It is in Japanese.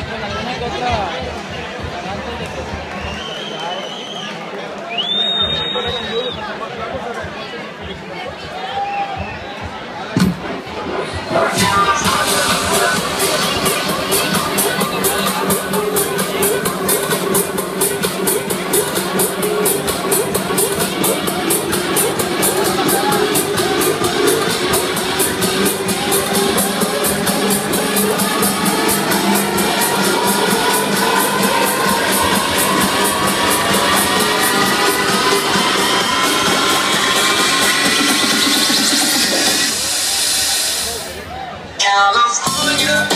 ちょっと。California. I'm you.